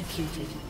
executed.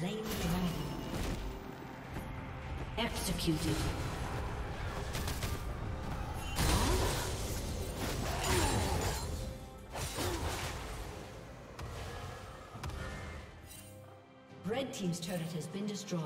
Slain dragon. Executed. Red Team's turret has been destroyed.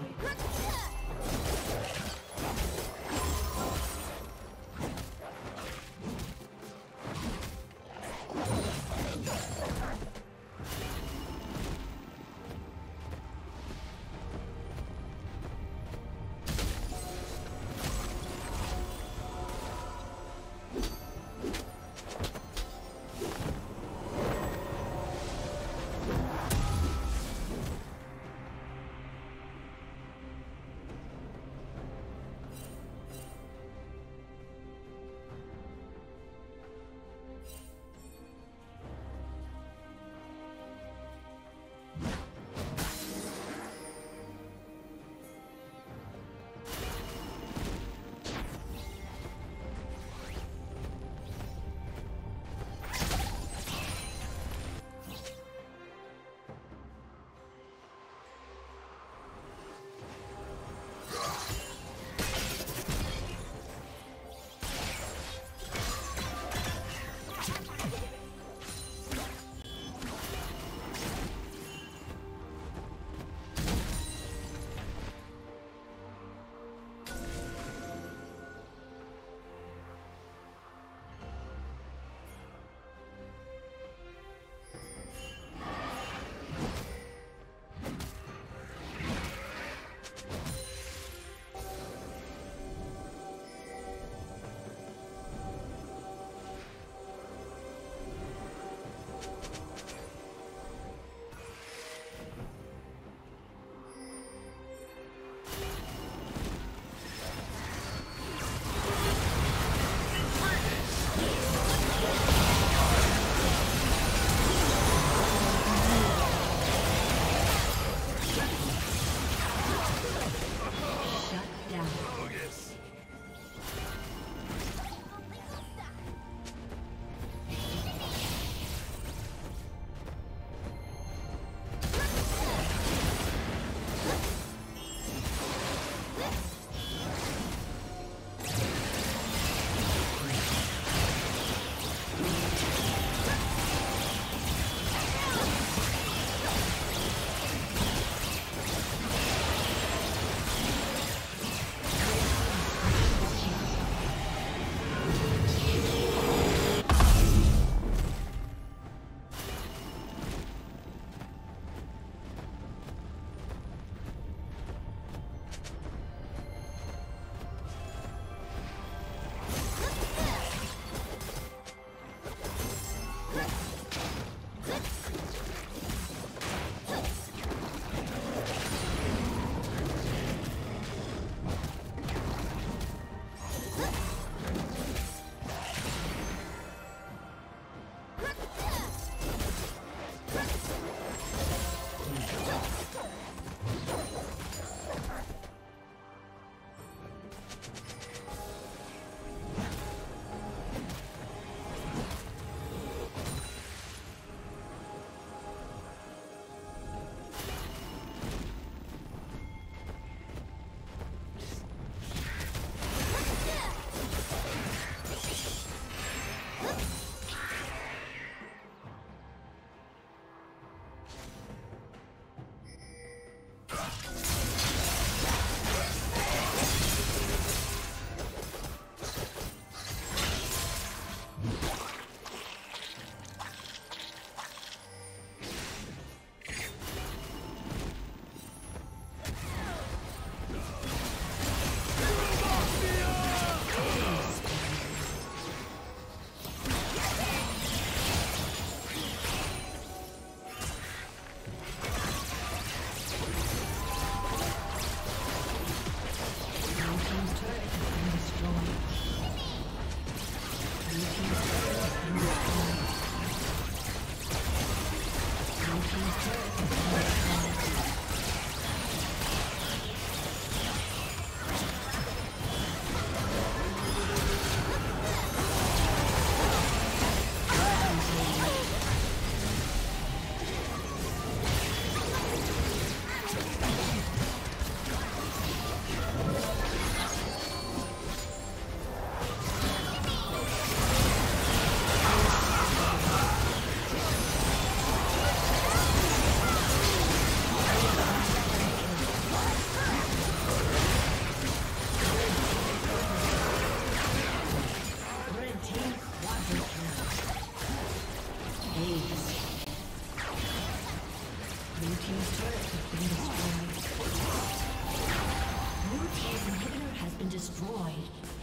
been destroyed.